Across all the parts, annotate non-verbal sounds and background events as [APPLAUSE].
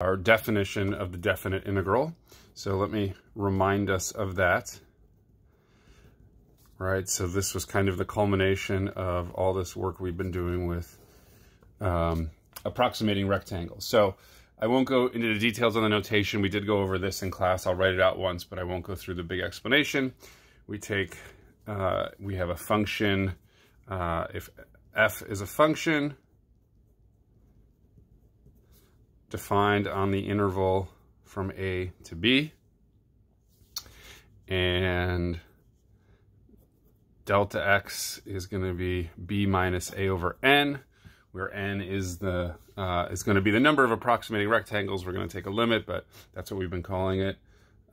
our definition of the definite integral. So let me remind us of that. Right, so this was kind of the culmination of all this work we've been doing with um, approximating rectangles. So I won't go into the details on the notation. We did go over this in class. I'll write it out once, but I won't go through the big explanation. We take, uh, we have a function, uh, if f is a function, defined on the interval from A to B. And delta x is going to be b minus a over n, where n is the uh, is going to be the number of approximating rectangles. We're going to take a limit, but that's what we've been calling it.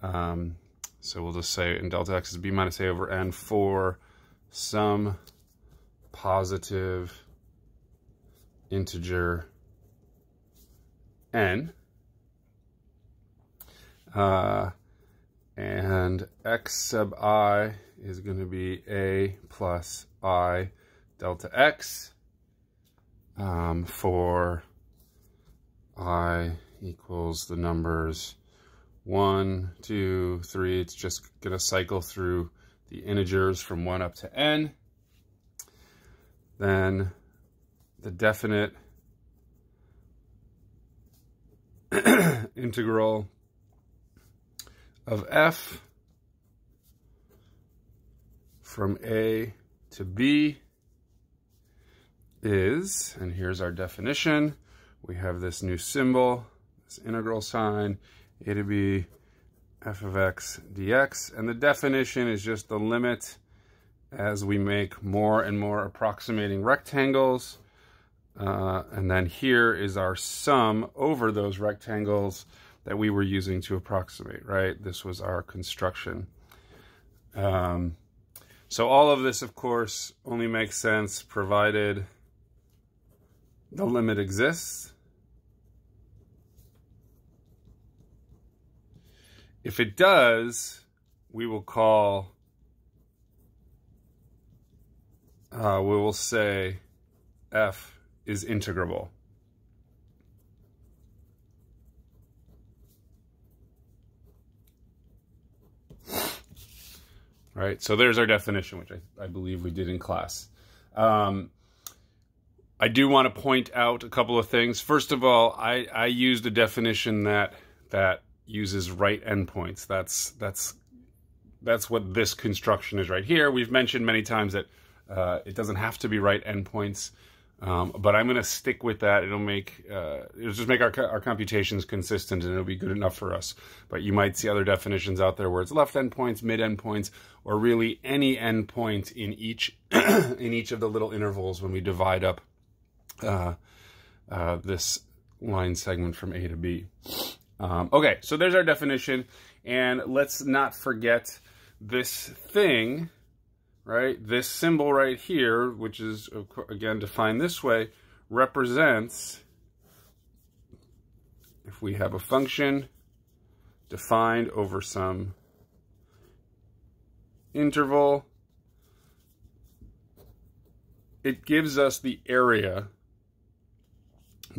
Um, so we'll just say in delta x is b minus a over n for some positive integer n. Uh, and x sub i is going to be a plus i delta x um, for i equals the numbers 1, 2, 3. It's just going to cycle through the integers from 1 up to n. Then the definite [CLEARS THROAT] integral of f from A to B is, and here's our definition, we have this new symbol, this integral sign, a to b f of x dx, and the definition is just the limit as we make more and more approximating rectangles uh, and then here is our sum over those rectangles that we were using to approximate, right? This was our construction. Um, so all of this, of course, only makes sense provided the limit exists. If it does, we will call, uh, we will say f is integrable. Right, so there's our definition, which I, I believe we did in class. Um, I do want to point out a couple of things. First of all, I, I used a definition that that uses right endpoints. That's that's that's what this construction is right here. We've mentioned many times that uh, it doesn't have to be right endpoints. Um, but I'm going to stick with that. It'll make uh, it'll just make our our computations consistent, and it'll be good enough for us. But you might see other definitions out there where it's left endpoints, mid endpoints, or really any endpoint in each [CLEARS THROAT] in each of the little intervals when we divide up uh, uh, this line segment from A to B. Um, okay, so there's our definition, and let's not forget this thing right? This symbol right here, which is, again, defined this way, represents, if we have a function defined over some interval, it gives us the area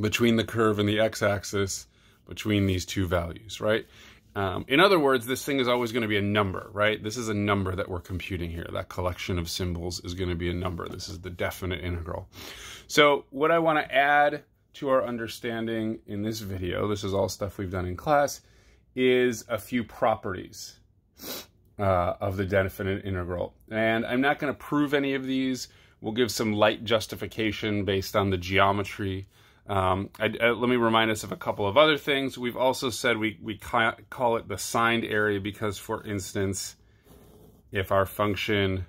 between the curve and the x-axis between these two values, right? Um, in other words, this thing is always going to be a number, right? This is a number that we're computing here. That collection of symbols is going to be a number. This is the definite integral. So what I want to add to our understanding in this video, this is all stuff we've done in class, is a few properties uh, of the definite integral. And I'm not going to prove any of these. We'll give some light justification based on the geometry um, I, I, let me remind us of a couple of other things. We've also said we, we ca call it the signed area because, for instance, if our function,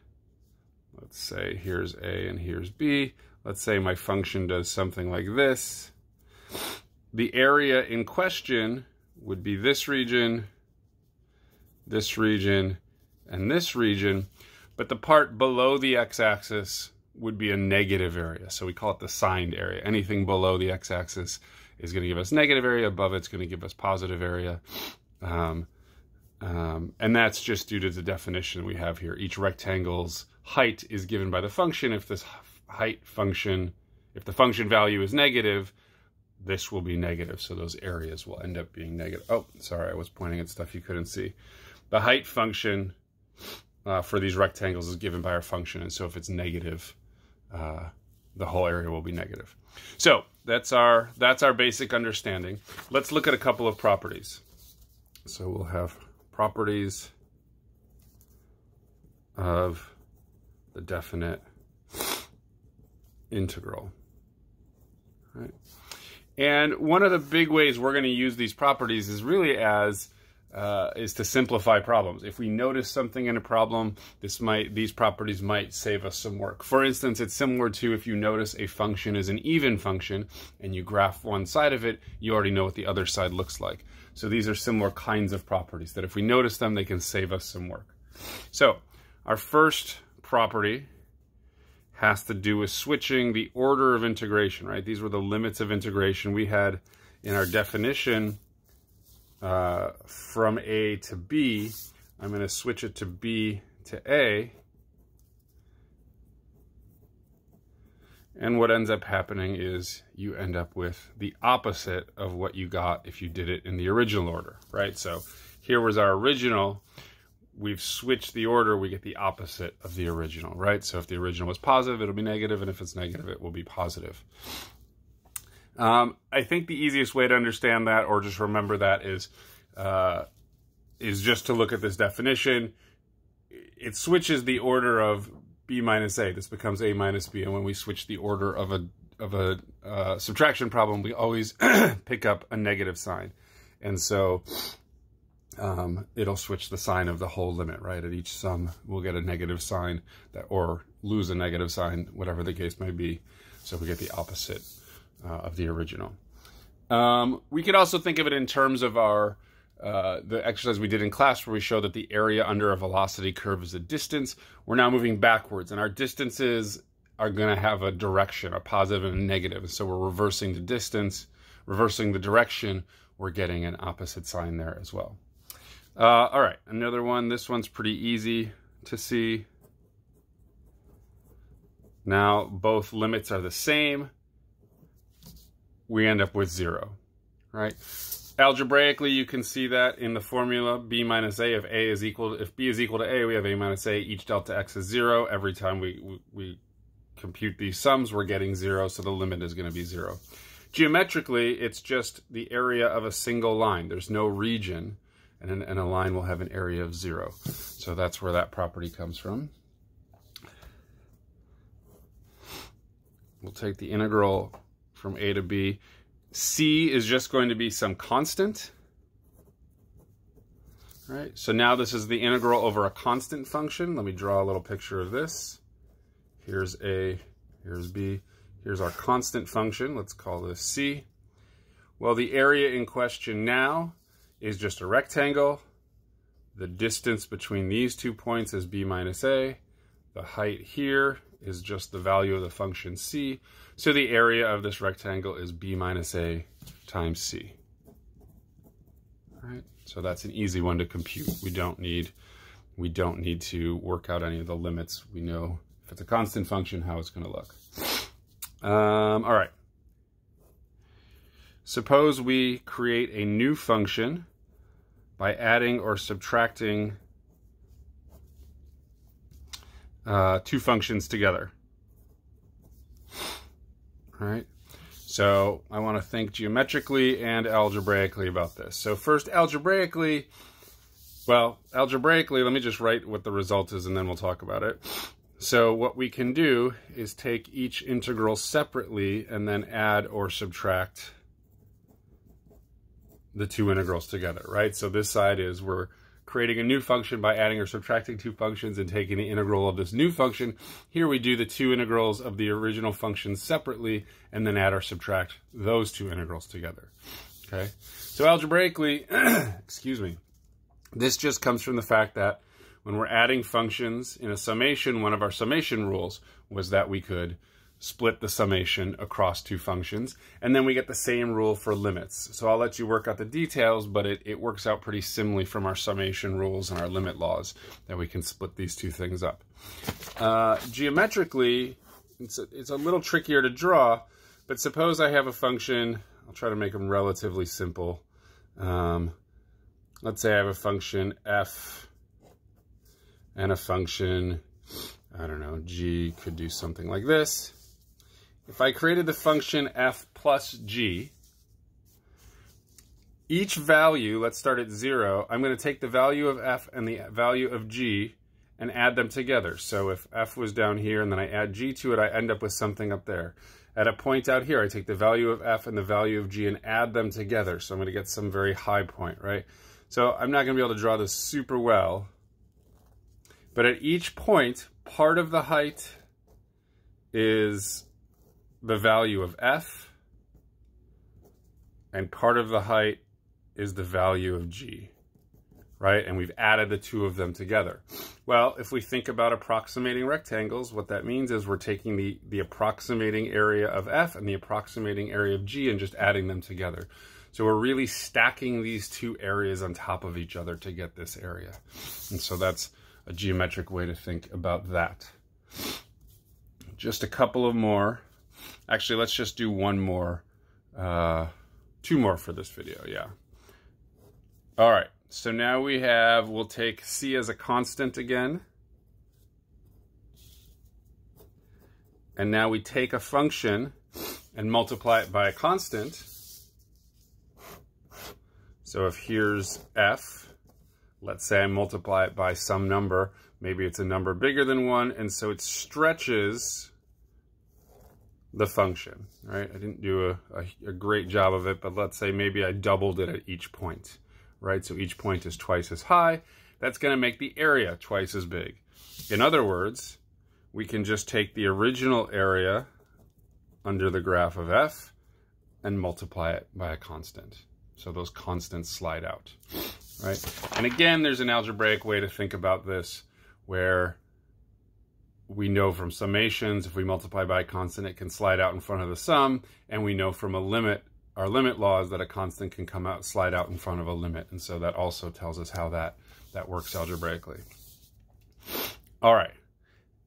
let's say here's A and here's B, let's say my function does something like this, the area in question would be this region, this region, and this region, but the part below the x-axis would be a negative area. So we call it the signed area. Anything below the x-axis is going to give us negative area. Above it's going to give us positive area. Um, um, and that's just due to the definition we have here. Each rectangle's height is given by the function. If this height function, if the function value is negative, this will be negative, so those areas will end up being negative. Oh, sorry, I was pointing at stuff you couldn't see. The height function uh, for these rectangles is given by our function, and so if it's negative, uh, the whole area will be negative. So that's our that's our basic understanding. Let's look at a couple of properties. So we'll have properties of the definite integral. Right. And one of the big ways we're going to use these properties is really as uh, is to simplify problems. If we notice something in a problem, this might these properties might save us some work. For instance, it's similar to if you notice a function is an even function and you graph one side of it, you already know what the other side looks like. So these are similar kinds of properties that if we notice them, they can save us some work. So our first property has to do with switching the order of integration, right? These were the limits of integration we had in our definition from A to B. I'm going to switch it to B to A. And what ends up happening is you end up with the opposite of what you got if you did it in the original order, right? So here was our original we've switched the order, we get the opposite of the original, right? So if the original was positive, it'll be negative, and if it's negative, it will be positive. Um, I think the easiest way to understand that, or just remember that, is uh, is just to look at this definition. It switches the order of b minus a. This becomes a minus b, and when we switch the order of a of a uh, subtraction problem, we always [CLEARS THROAT] pick up a negative sign, and so um, it'll switch the sign of the whole limit, right? At each sum, we'll get a negative sign that, or lose a negative sign, whatever the case may be. So we get the opposite uh, of the original. Um, we could also think of it in terms of our uh, the exercise we did in class where we show that the area under a velocity curve is a distance. We're now moving backwards, and our distances are going to have a direction, a positive and a negative. So we're reversing the distance, reversing the direction. We're getting an opposite sign there as well. Uh, all right, another one. This one's pretty easy to see. Now both limits are the same. We end up with zero, right? Algebraically, you can see that in the formula b minus a. If a is equal, if b is equal to a, we have a minus a. Each delta x is zero. Every time we, we, we compute these sums, we're getting zero, so the limit is going to be zero. Geometrically, it's just the area of a single line. There's no region and, an, and a line will have an area of zero. So that's where that property comes from. We'll take the integral from a to b. c is just going to be some constant. All right, so now this is the integral over a constant function. Let me draw a little picture of this. Here's a, here's b, here's our constant function. Let's call this c. Well, the area in question now is just a rectangle. The distance between these two points is b minus a. The height here is just the value of the function c. So the area of this rectangle is b minus a times c. All right, so that's an easy one to compute. We don't need we don't need to work out any of the limits. We know if it's a constant function how it's going to look. Um, all right. Suppose we create a new function by adding or subtracting uh, two functions together. All right. So I want to think geometrically and algebraically about this. So first, algebraically, well, algebraically, let me just write what the result is and then we'll talk about it. So what we can do is take each integral separately and then add or subtract the two integrals together, right? So this side is we're creating a new function by adding or subtracting two functions and taking the integral of this new function. Here we do the two integrals of the original function separately and then add or subtract those two integrals together. Okay, so algebraically, [CLEARS THROAT] excuse me, this just comes from the fact that when we're adding functions in a summation, one of our summation rules was that we could split the summation across two functions. And then we get the same rule for limits. So I'll let you work out the details, but it, it works out pretty similarly from our summation rules and our limit laws that we can split these two things up. Uh, geometrically, it's a, it's a little trickier to draw, but suppose I have a function I'll try to make them relatively simple. Um, let's say I have a function f and a function, I don't know, g could do something like this. If I created the function f plus g, each value, let's start at zero, I'm going to take the value of f and the value of g and add them together. So if f was down here and then I add g to it, I end up with something up there. At a point out here, I take the value of f and the value of g and add them together. So I'm going to get some very high point, right? So I'm not going to be able to draw this super well. But at each point, part of the height is the value of f, and part of the height is the value of g right? And we've added the two of them together. Well, if we think about approximating rectangles, what that means is we're taking the, the approximating area of f and the approximating area of g and just adding them together. So we're really stacking these two areas on top of each other to get this area. And so that's a geometric way to think about that. Just a couple of more. Actually, let's just do one more, uh, two more for this video, yeah. All right. So now we have, we'll take c as a constant again. And now we take a function and multiply it by a constant. So if here's f, let's say I multiply it by some number, maybe it's a number bigger than one, and so it stretches the function, right? I didn't do a, a, a great job of it, but let's say maybe I doubled it at each point right? So each point is twice as high. That's going to make the area twice as big. In other words, we can just take the original area under the graph of f and multiply it by a constant. So those constants slide out, right? And again, there's an algebraic way to think about this where we know from summations, if we multiply by a constant, it can slide out in front of the sum, and we know from a limit our limit law is that a constant can come out, slide out in front of a limit. And so that also tells us how that, that works algebraically. All right.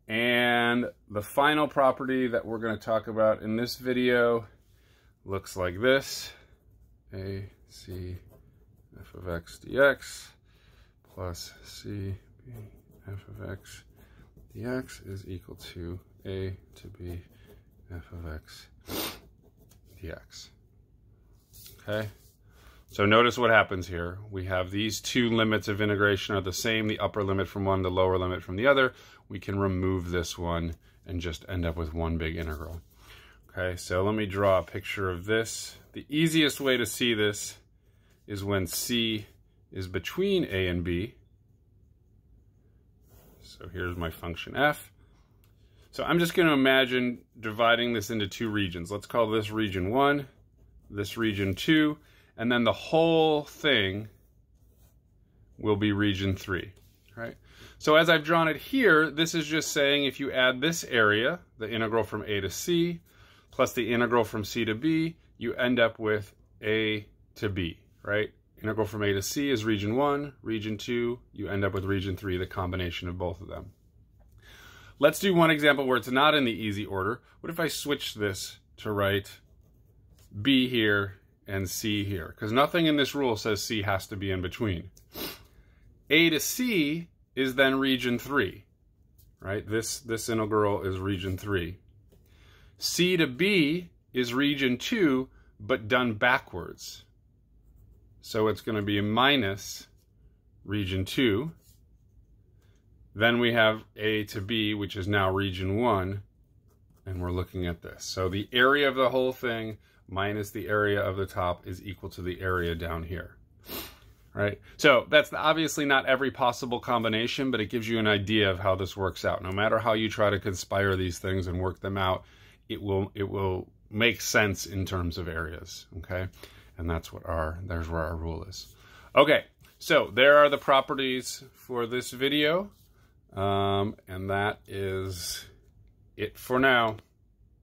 And the final property that we're going to talk about in this video looks like this. A C f of x dx plus c b f of x dx is equal to a to b f of x dx. Okay. So notice what happens here. We have these two limits of integration are the same, the upper limit from one, the lower limit from the other. We can remove this one and just end up with one big integral. Okay, so let me draw a picture of this. The easiest way to see this is when C is between A and B. So here's my function f. So I'm just going to imagine dividing this into two regions. Let's call this region 1 this region 2, and then the whole thing will be region 3, right? So as I've drawn it here, this is just saying if you add this area, the integral from a to c, plus the integral from c to b, you end up with a to b, right? Integral from a to c is region 1, region 2, you end up with region 3, the combination of both of them. Let's do one example where it's not in the easy order. What if I switch this to write B here and C here, because nothing in this rule says C has to be in between. A to C is then region 3, right? This, this integral is region 3. C to B is region 2, but done backwards. So it's going to be minus region 2. Then we have A to B, which is now region 1, and we're looking at this. So the area of the whole thing minus the area of the top is equal to the area down here. Right? So that's obviously not every possible combination, but it gives you an idea of how this works out. No matter how you try to conspire these things and work them out, it will it will make sense in terms of areas. Okay? And that's what our there's where our rule is. Okay, so there are the properties for this video. Um, and that is it for now.